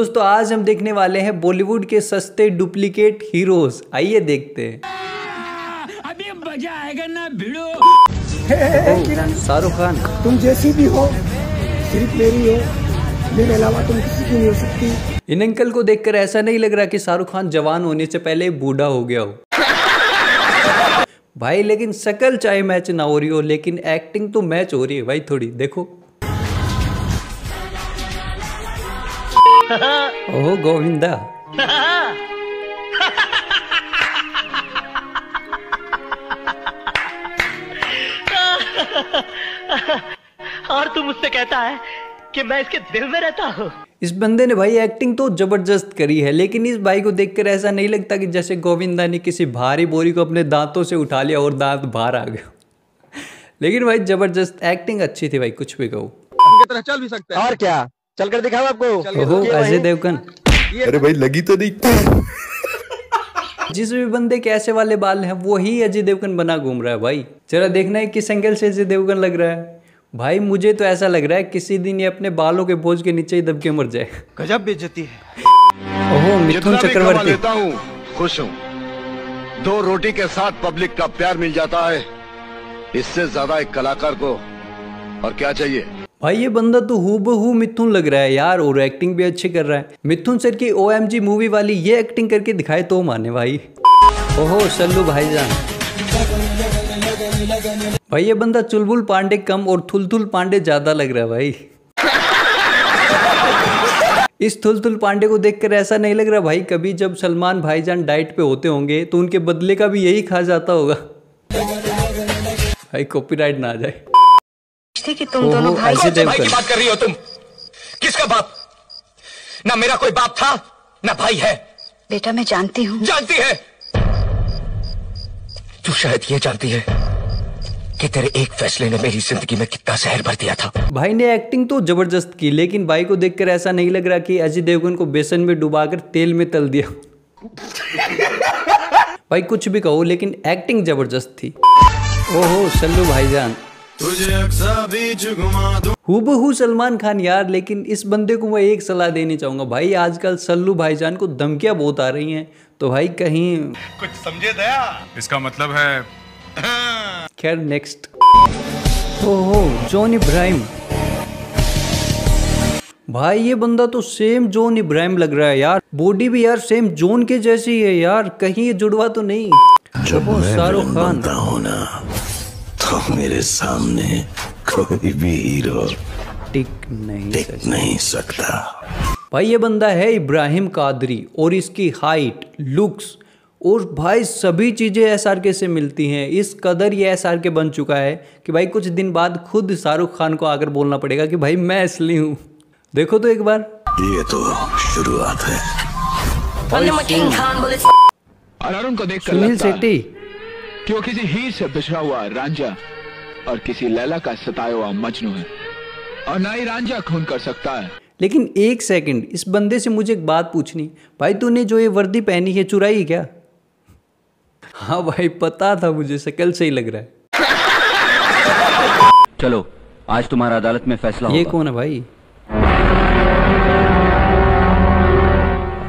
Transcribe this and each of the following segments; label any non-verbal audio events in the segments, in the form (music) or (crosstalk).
दोस्तों आज हम देखने वाले हैं बॉलीवुड के सस्ते डुप्लीकेट हीरोज। आइए देखते हैं। अभी मज़ा आएगा ना भिड़ो। शाहरुख खान। तुम जैसी भी हो सिर्फ़ मेरी हो मेरे अलावा तुम किसी की नहीं हो सकती। इन अंकल को देखकर ऐसा नहीं लग रहा कि शाहरुख खान जवान होने से पहले बूढ़ा हो गया हो। भाई लेकिन शकल चाहे मैच ना हो रही हो लेकिन एक्टिंग तो मैच हो रही है। भाई थोड़ी देखो। (laughs) ओह गोविंदा और तू मुझसे कहता है कि मैं इसके दिल में रहता हूँ। इस बंदे ने भाई एक्टिंग तो ज़बरदस्त करी है लेकिन इस भाई को देखकर ऐसा नहीं लगता कि जैसे गोविंदा ने किसी भारी बोरी को अपने दांतों से उठा लिया और दांत बाहर आ गया लेकिन भाई ज़बरदस्त एक्टिंग अच्छी थी भाई कुछ भी कहो। तरह चल भी सकते हैं। और क्या? चल कर दिखाओ आपको। अजय देवगन। अरे भाई लगी तो नहीं। (laughs) जिस भी बंदे के ऐसे वाले बाल हैं वो ही अजय देवगन बना घूम रहा है भाई। जरा देखना है किस एंगल से अजय देवगन लग रहा है। भाई मुझे तो ऐसा लग रहा है किसी दिन ये अपने बालों के बोझ के नीचे ही दब के मर जाए। गजब बेइज्जती है। ओहो मिथुन चक्रवर्ती। लेता हूँ खुश हूँ। दो रोटी के साथ पब्लिक का प्यार मिल जाता है। इससे ज़्यादा एक कलाकार को और क्या चाहिए? भाई, ये बंदा तो हूबहू मिथुन लग रहा है यार, और एक्टिंग भी अच्छी कर रहा है। मिथुन सर की ओएमजी मूवी वाली ये एक्टिंग करके दिखाए तो माने भाई। ओहो, सल्लू भाईजान। भाई, ये बंदा चुलबुल पांडे कम और थुलथुल पांडे ज़्यादा लग रहा है भाई। इस थुलथुल पांडे को देखकर ऐसा नहीं लग रहा भाई, कभी जब सलमान भाईजान डाइट पे होते होंगे तो उनके बदले का भी यही खा जाता होगा। भाई कॉपीराइट ना आ जाए। थी कि तुम दोनों भाई अजय कौन भाई की बात कर रही हो तुम? किसका बाप? ना मेरा कोई बाप था ना भाई है। बेटा मैं जानती हूँ। जानती है? तू शायद ये जानती है कि तेरे एक फैसले ने मेरी ज़िंदगी में कितना जहर भर दिया था। भाई ने एक्टिंग तो ज़बरदस्त की लेकिन भाई को देखकर ऐसा नहीं लग रहा कि अजय देवगन को बेसन में डुबाकर तेल में तल दिया। भाई कुछ भी कहो लेकिन एक्टिंग ज़बरदस्त थी। ओहो सल्लू भाईजान। हूबहू सलमान खान यार लेकिन इस बंदे को मैं एक सलाह देनी चाहूँगा। भाई आजकल सल्लू भाईजान को धमकियाँ बहुत आ रही हैं तो भाई कहीं कुछ समझे दया? इसका मतलब है खैर नेक्स्ट ओहो जॉन इब्राहिम। भाई ये बंदा तो सेम जॉन इब्राहिम लग रहा है यार। बॉडी भी यार सेम जॉन के जैसी है यार कहीं ये जुड़वा तो नहीं। ओहो, शाहरुख खान। होना तो मेरे सामने कोई भी हीरो टिक नहीं टिक सकता। नहीं सकता। भाई ये बंदा है इब्राहिम कादरी और इसकी हाइट लुक्स और भाई सभी चीज़ें एस आर के से मिलती हैं। इस कदर ये एस आर के बन चुका है कि भाई कुछ दिन बाद खुद शाहरुख खान को आकर बोलना पड़ेगा कि भाई मैं असली हूँ। देखो तो एक बार। ये तो शुरुआत है। अरुण को देख सुनील शेट्टी कि वो किसी हीर से बिछड़ा हुआ रांझा और किसी लैला का सताया हुआ मजनू है? और ना ही रांझा खून कर सकता है। लेकिन एक सेकंड इस बंदे से मुझे एक बात पूछनी। भाई तूने जो ये वर्दी पहनी है चुराई क्या? हाँ भाई पता था मुझे शक्ल से ही लग रहा है। चलो आज तुम्हारा अदालत में फैसला ये कौन है भाई?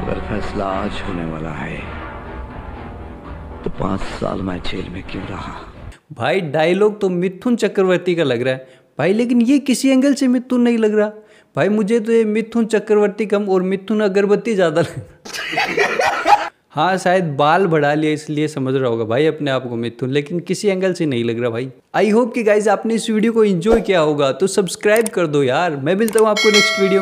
अगर फैसला आज होने वाला है तो पाँच साल मैं जेल में क्यों रहा? भाई डायलॉग तो मिथुन चक्रवर्ती का लग रहा है। भाई, लेकिन ये किसी एंगल से मिथुन नहीं लग रहा। भाई, मुझे तो ये मिथुन चक्रवर्ती कम और मिथुन अगरबत्ती ज़्यादा लग हाँ शायद बाल बढ़ा लिया, इसलिए समझ रहा होगा भाई अपने आप को मिथुन, लेकिन किसी एंगल से नहीं लग रहा भाई। आई होप कि गाइज़ आपने इस वीडियो को एंजॉय किया होगा तो सब्सक्राइब कर दो यार। मैं मिलता हूँ आपको नेक्स्ट वीडियो